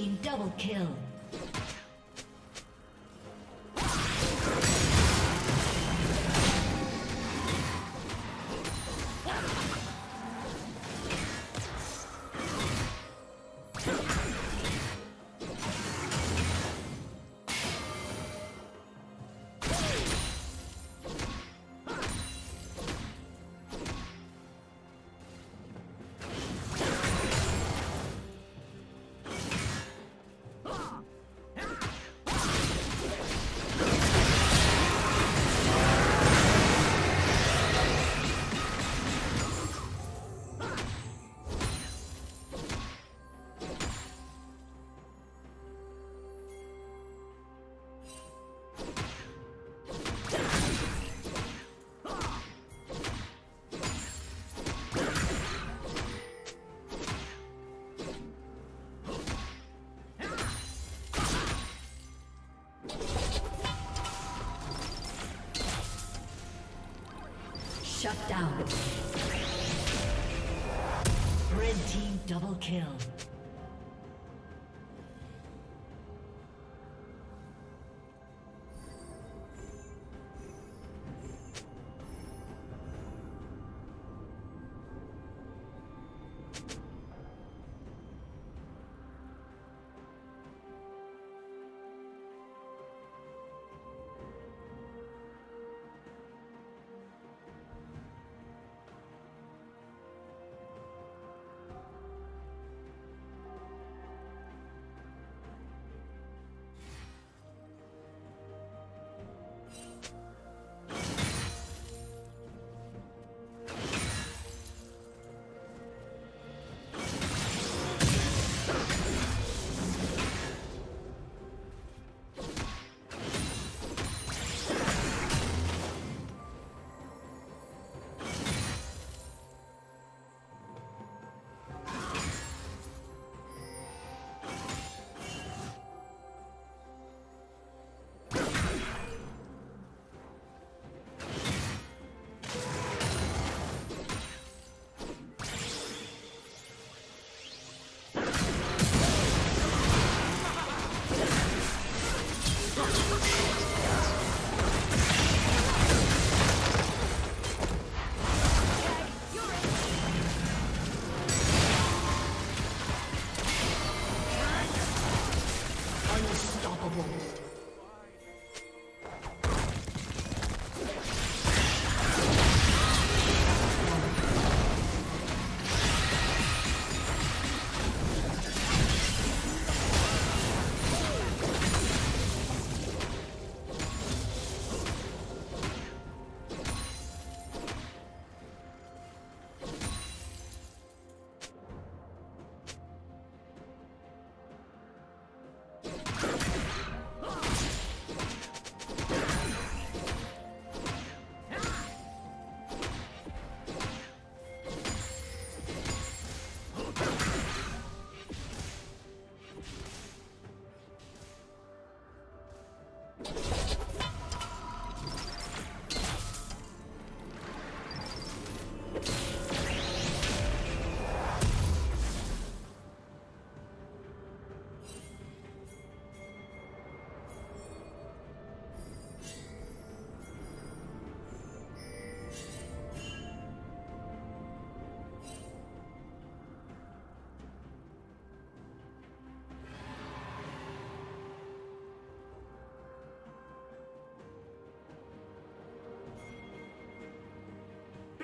Team double kill.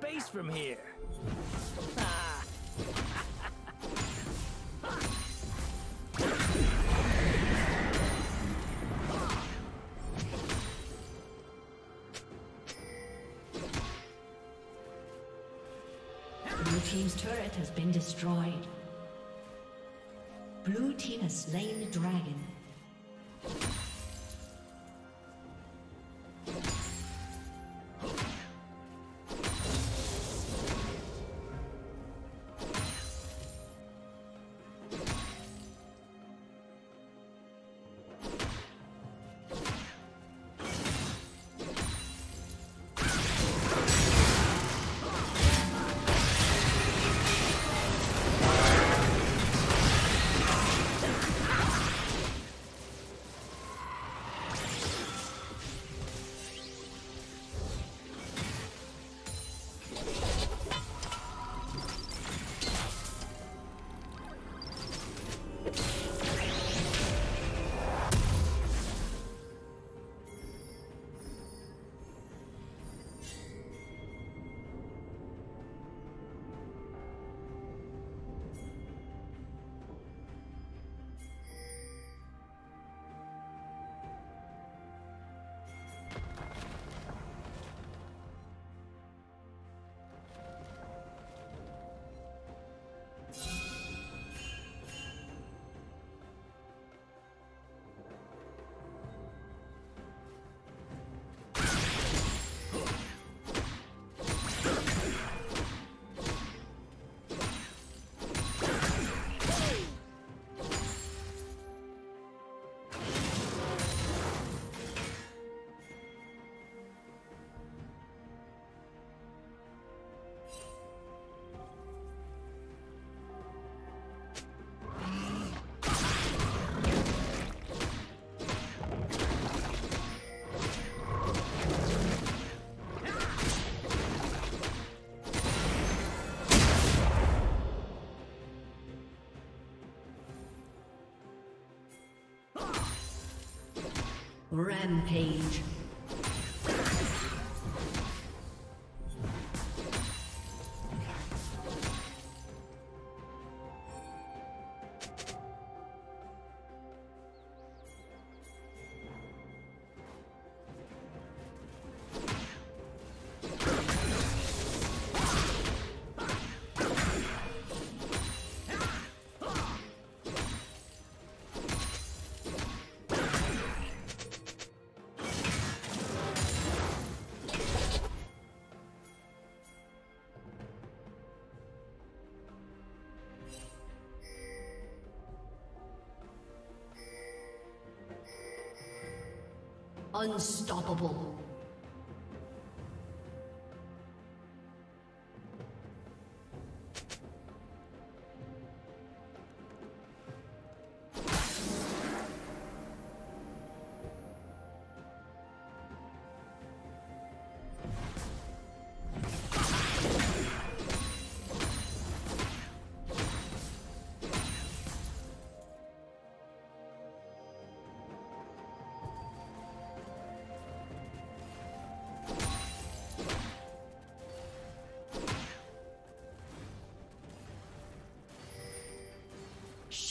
Base from here. Blue Team's turret has been destroyed. Blue team has slain the dragon. Rampage. Unstoppable.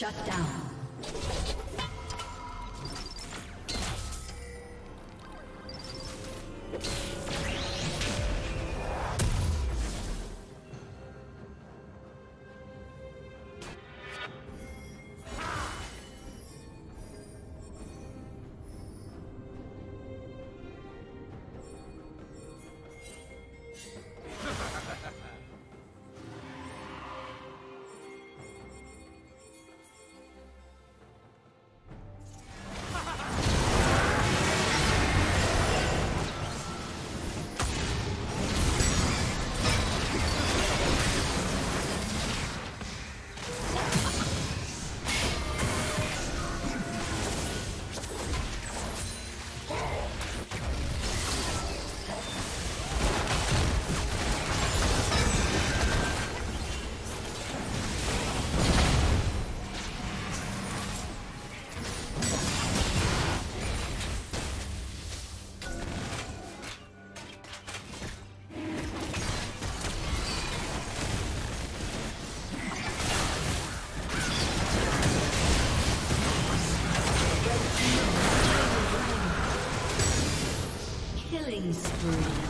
Shut down. Killing spree.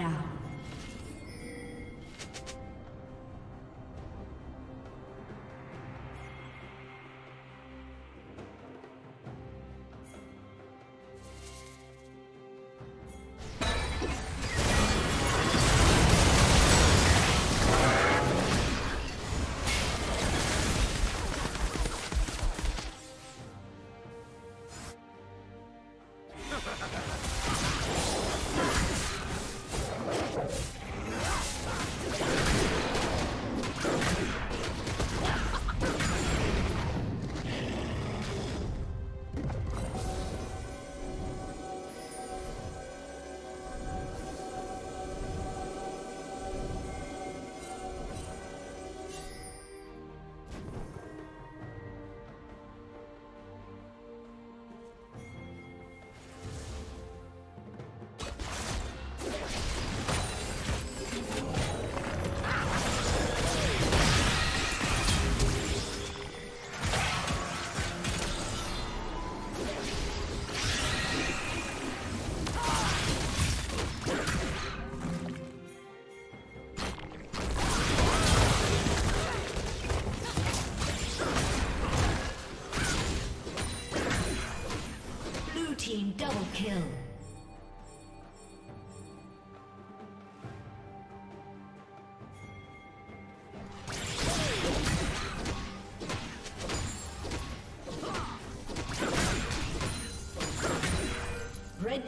Down.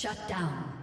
Shut down.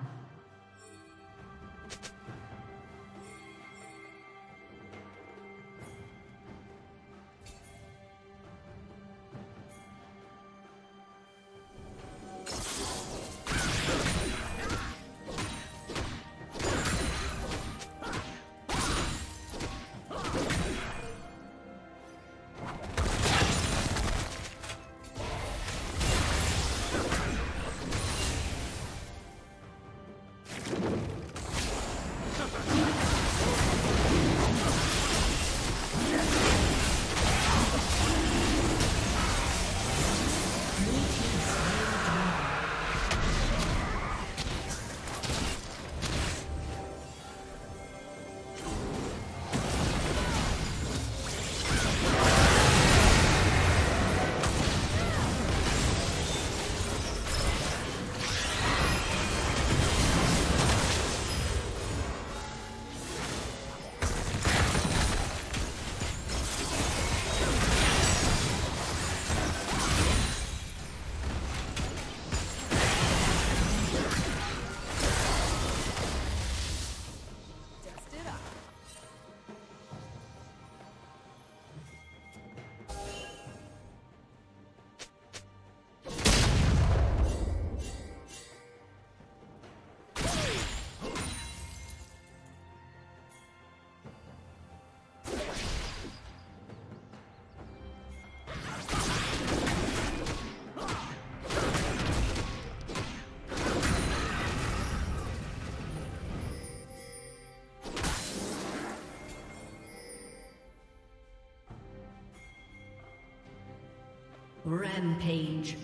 Rampage.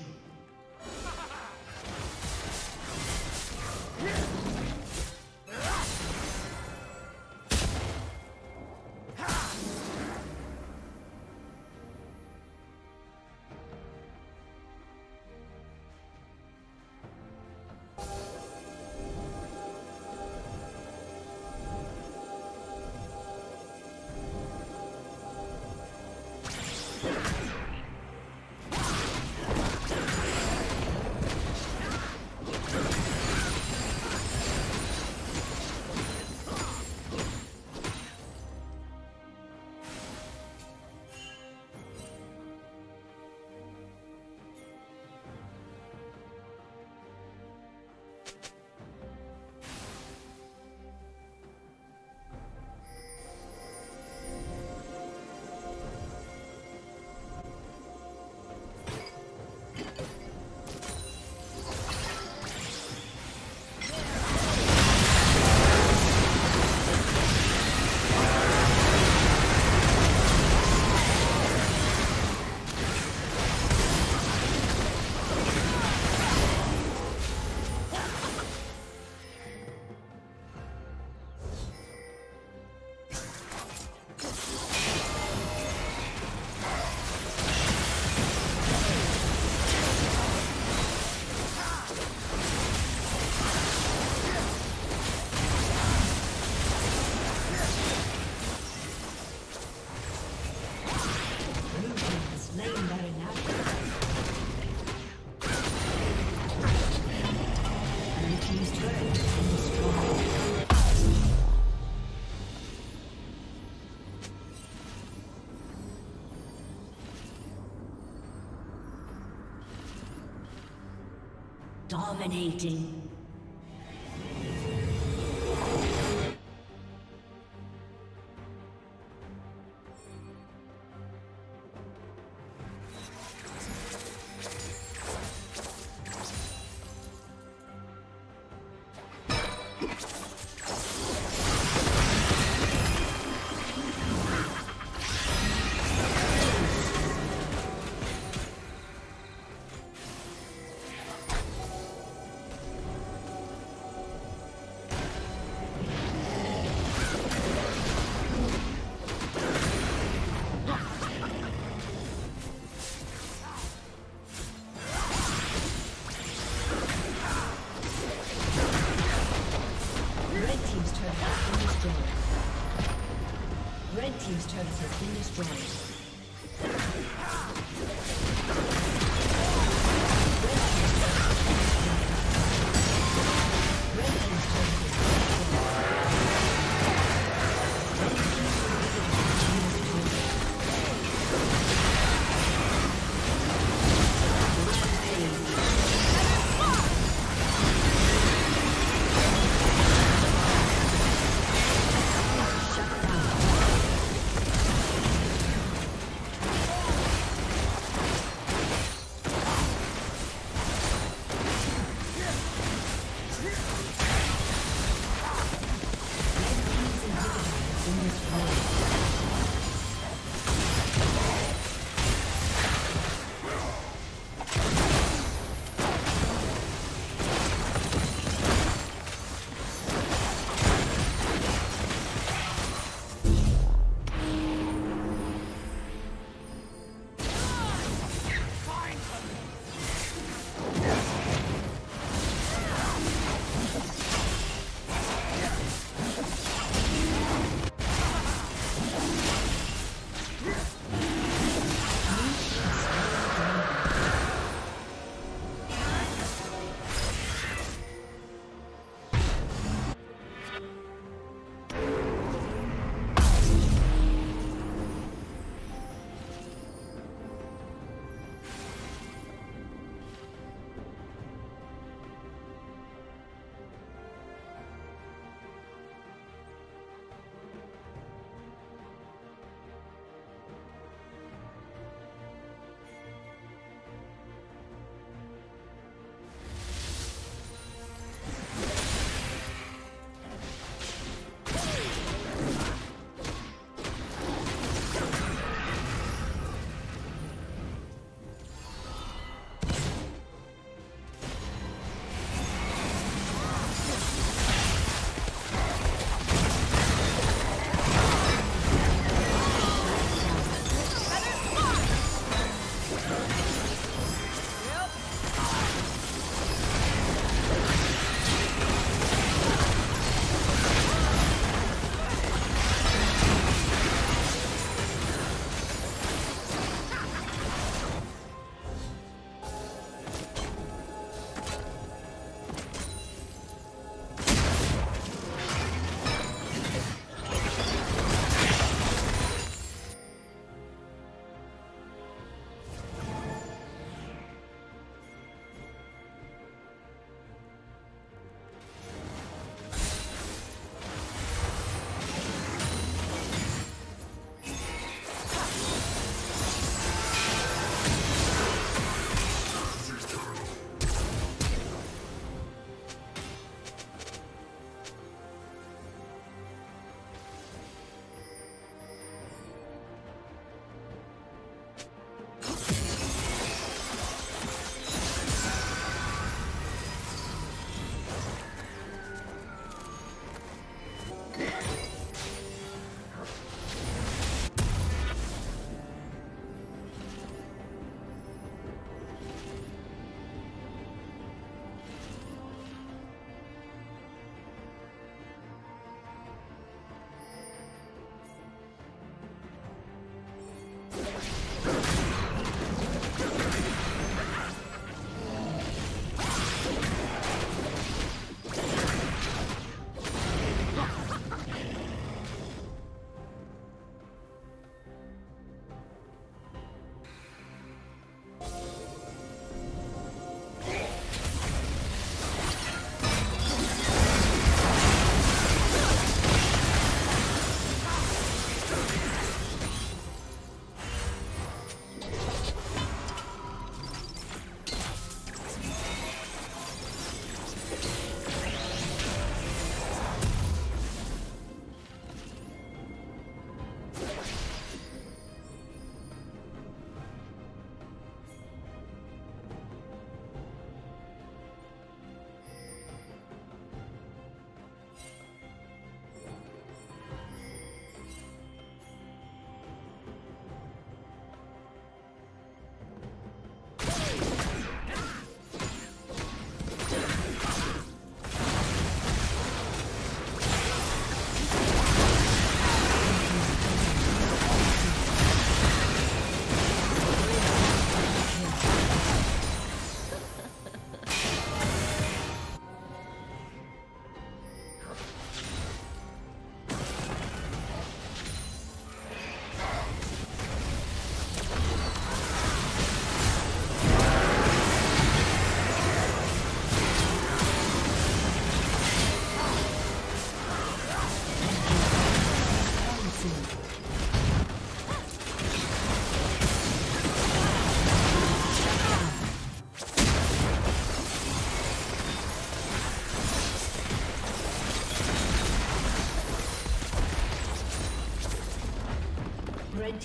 Dominating.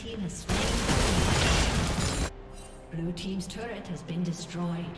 Team has slain Blue Team's turret has been destroyed.